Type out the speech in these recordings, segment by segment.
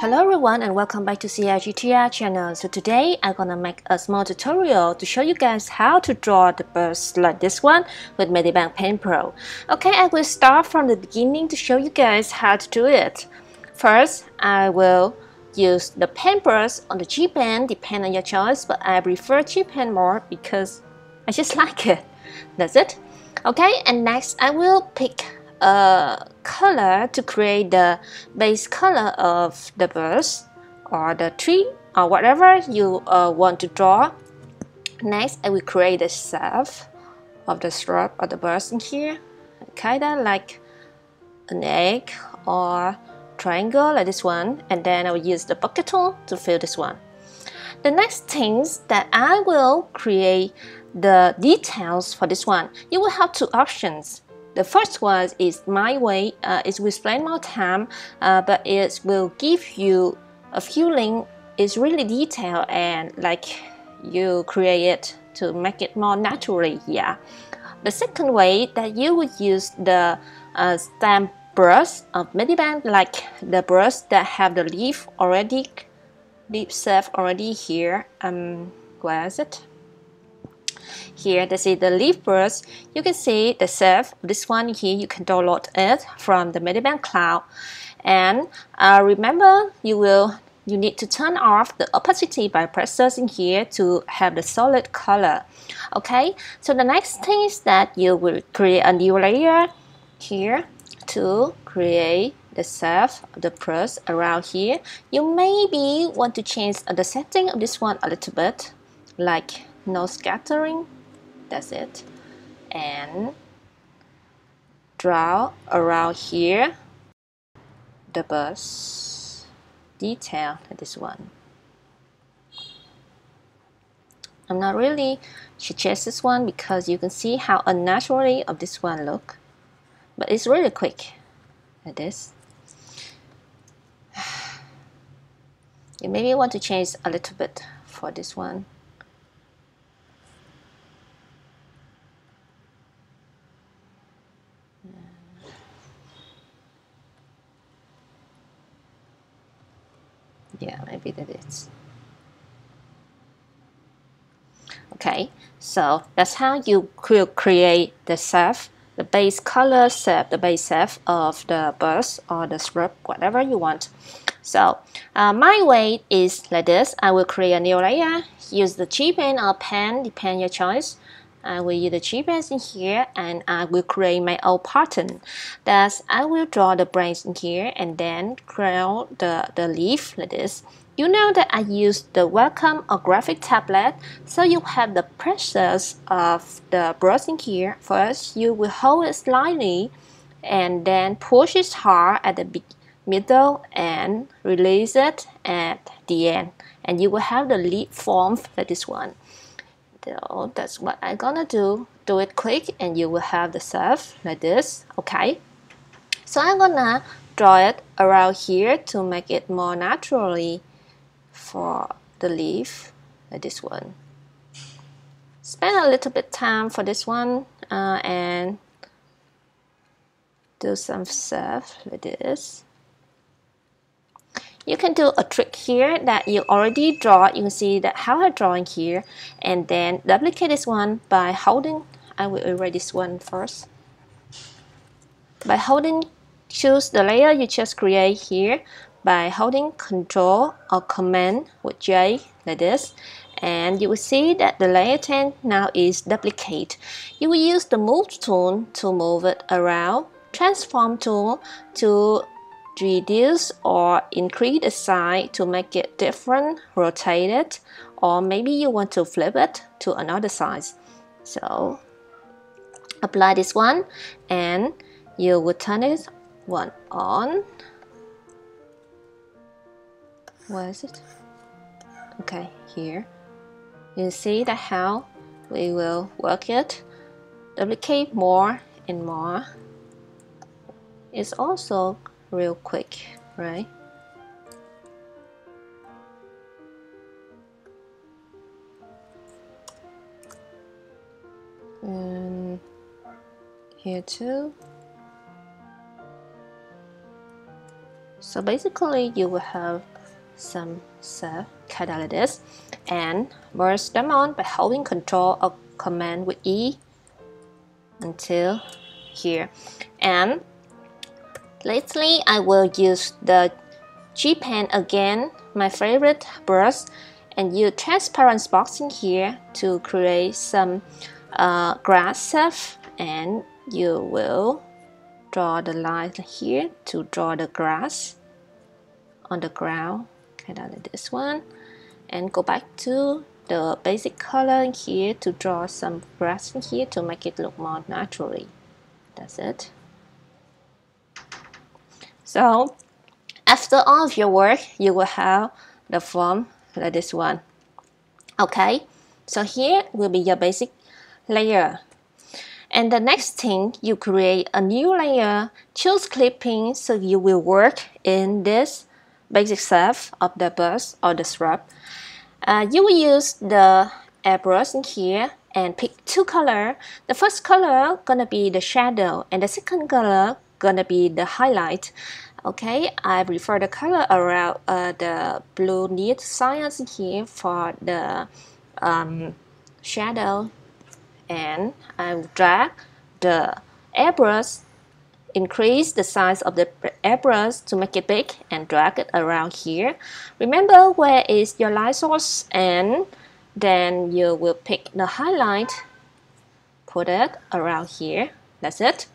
Hello everyone and welcome back to CLGTart channel. So today I'm gonna make a small tutorial to show you guys how to draw the birds like this one with Medibang Paint Pro. Okay, I will start from the beginning to show you guys how to do it. First, I will use the pen brush on the G pen, depend on your choice, but I prefer G pen more because I just like it. That's it. Okay, and next I will pick a color to create the base color of the birds or the tree or whatever you uh, want to draw. Next, I will create the shape of the shrub or the birds in here, kinda like an egg or triangle like this one, and then I will use the bucket tool to fill this one. The next things that I will create the details for this one. You will have two options. The first one is my way. Uh, it will spend more time, uh, but it will give you a feeling. It's really detailed and like you create it to make it more naturally. Yeah. The second way that you would use the uh, stamp brush of Medibang, like the brush that have the leaf already, leaf shape already here. Um, where is it? Here, this is the leaf brush. You can see the surf. This one here, you can download it from the Medibang Cloud. And uh, remember, you will you need to turn off the opacity by pressing here to have the solid color. Okay, so the next thing is that you will create a new layer here to create the of the brush around here. You maybe want to change the setting of this one a little bit, like no scattering. That's it. And draw around here the bus detail this one. I'm not really suggest this one because you can see how unnaturally of this one look but it's really quick like this. You maybe want to change a little bit for this one yeah maybe that is. Okay so that's how you could create the self the base color set the base set of the bus or the script whatever you want. So uh, my way is like this. I will create a new layer use the G pen or pen depend your choice I will use the G in here and I will create my own pattern. Thus, I will draw the branch in here and then create the, the leaf like this. You know that I use the Wacom or graphic tablet, so you have the pressures of the brush in here. First, you will hold it slightly and then push it hard at the middle and release it at the end. And you will have the leaf form like this one. So that's what I'm gonna do. Do it quick and you will have the surf like this, okay? So I'm gonna draw it around here to make it more naturally for the leaf, like this one. Spend a little bit time for this one uh, and do some surf like this you can do a trick here that you already draw. You can see that how I drawing here. And then duplicate this one by holding I will erase this one first. By holding choose the layer you just create here. By holding control or command with J like this. And you will see that the layer 10 now is duplicate. You will use the move tool to move it around. Transform tool to reduce or increase the size to make it different, rotate it, or maybe you want to flip it to another size. So apply this one and you will turn it one on. Where is it? Okay, here. You see that how we will work it. Duplicate more and more. It's also real quick, right? And here too. so basically you will have some like this and merge them on by holding control or command with E until here and lately I will use the G pen again my favorite brush and use transparent box in here to create some uh, grass stuff and you will draw the line here to draw the grass on the ground. Kind of like this one. And go back to the basic color in here to draw some grass in here to make it look more naturally. That's it so after all of your work you will have the form like this one. Okay? So here will be your basic layer. And the next thing you create a new layer. Choose clipping so you will work in this basic surf of the bus or the shrub uh, you will use the airbrush in here and pick two color. The first color gonna be the shadow and the second color gonna be the highlight. Okay, I prefer the color around uh, the blue neat science here for the um, shadow and I will drag the airbrush increase the size of the airbrush to make it big and drag it around here. Remember where is your light source and then you will pick the highlight, put it around here. That's it.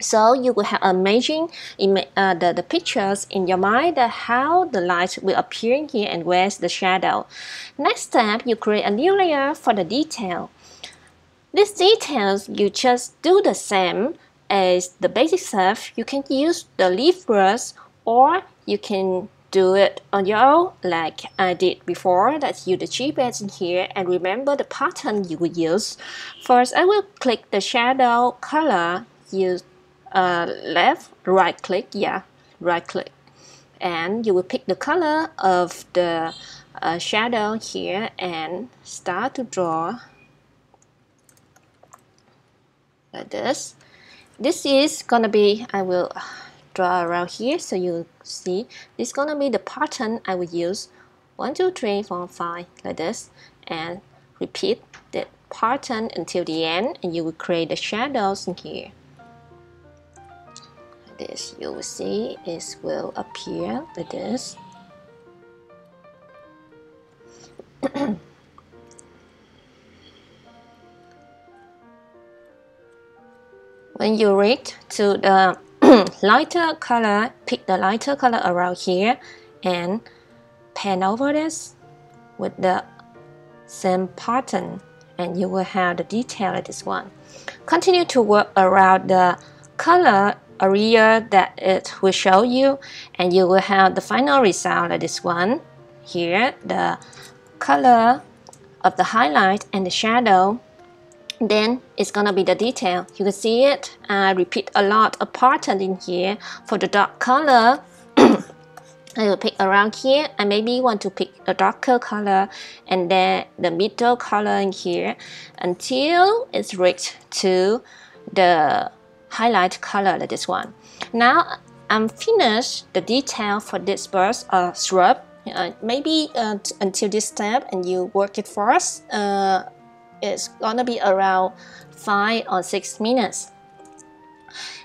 So you will have amazing uh, the, the pictures in your mind that how the light will appear in here and where's the shadow. Next step, you create a new layer for the detail. These details, you just do the same as the basic stuff, you can use the leaf brush or you can do it on your own like I did before. Let's use the G pen in here and remember the pattern you will use. First, I will click the shadow color, use uh, left, right click, yeah, right click. And you will pick the color of the uh, shadow here and start to draw like this. This is gonna be I will draw around here so you see. This is gonna be the pattern I will use. One two three four five like this. And repeat the pattern until the end and you will create the shadows in here this you will see it will appear like this When you read to the lighter color, pick the lighter color around here and pan over this with the same pattern and you will have the detail of this one. Continue to work around the color area that it will show you and you will have the final result like this one. Here, the color of the highlight and the shadow then it's gonna be the detail. You can see it. I repeat a lot of pattern in here. For the dark color, I will pick around here. I maybe want to pick a darker color and then the middle color in here until it's reached to the highlight color like this one. Now I'm finished the detail for this bird or shrub. Uh, maybe uh, until this step and you work it first. Uh, is gonna be around five or six minutes.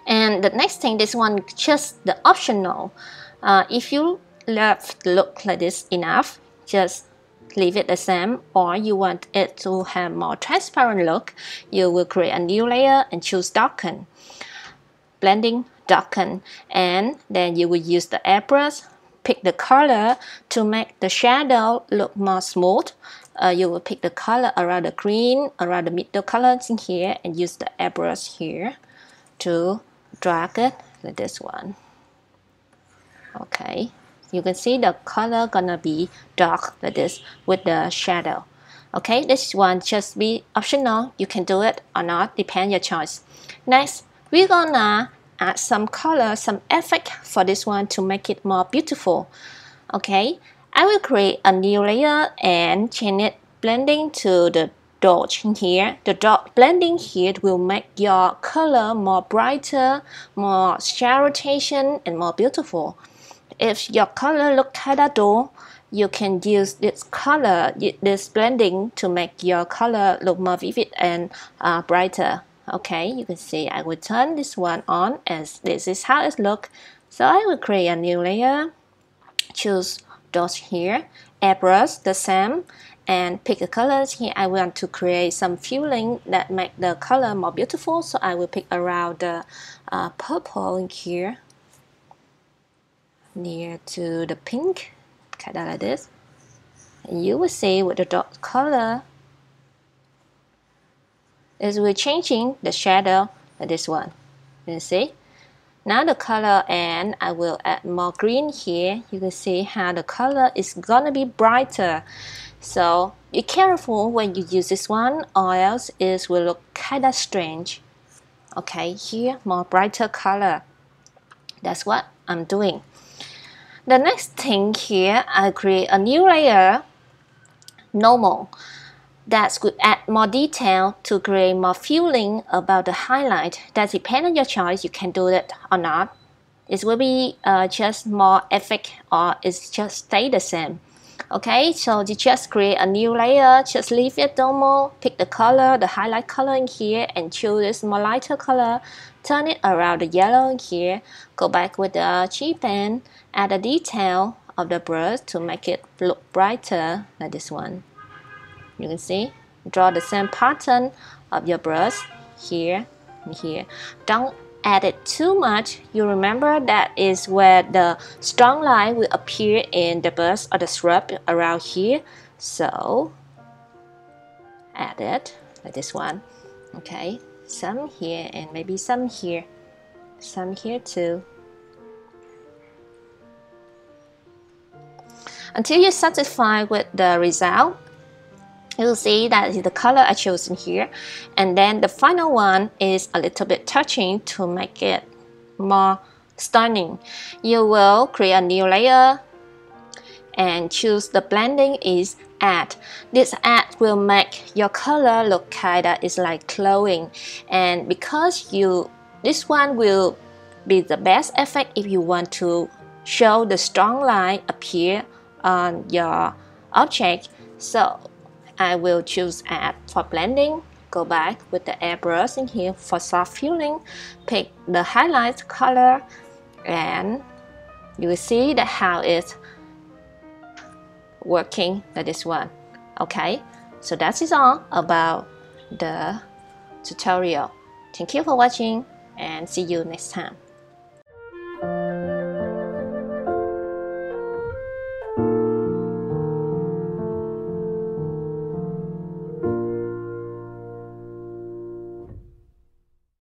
And the next thing, this one just the optional. Uh, if you left look like this enough, just leave it the same or you want it to have more transparent look, you will create a new layer and choose darken. Blending darken and then you will use the airbrush, pick the color to make the shadow look more smooth uh, you will pick the color around the green, around the middle colors in here and use the airbrush here to drag it like this one. Okay, you can see the color gonna be dark like this with the shadow. Okay, this one just be optional. You can do it or not, depend your choice. Next, we're gonna add some color, some effect for this one to make it more beautiful. Okay, I will create a new layer and change it blending to the dodge here. The dodge blending here will make your color more brighter, more shadow rotation and more beautiful. If your color look kinda dull you can use this color this blending to make your color look more vivid and uh, brighter. Okay you can see I will turn this one on as this is how it look. So I will create a new layer. Choose dodge here airbrush the same and pick a colors. Here I want to create some filling that make the color more beautiful. So I will pick around the uh, purple in here near to the pink cut of like this. And you will see with the dodge color is we're changing the shadow like this one. You see? Now the color and I will add more green here. You can see how the color is gonna be brighter. So be careful when you use this one or else it will look kinda strange. Okay here more brighter color. That's what I'm doing the next thing here I create a new layer normal that could add more detail to create more feeling about the highlight. That depends on your choice. You can do it or not. It will be uh, just more effect or it's just stay the same. Okay, so you just create a new layer, just leave it normal, pick the color, the highlight color in here and choose this more lighter color, turn it around the yellow in here, go back with the G pen, add a detail of the brush to make it look brighter like this one. You can see draw the same pattern of your brush here and here. Don't add it too much you remember that is where the strong line will appear in the brush or the shrub around here. So add it like this one. Okay some here and maybe some here. Some here too. Until you're satisfied with the result you'll see that is the color I chosen here. And then the final one is a little bit touching to make it more stunning. You will create a new layer and choose the blending is add. This add will make your color look kinda is like glowing. And because you this one will be the best effect if you want to show the strong line appear on your object. So I will choose add for blending go back with the airbrush in here for soft filling pick the highlight color and you will see that how it's working like this one okay? So that is all about the tutorial. Thank you for watching and see you next time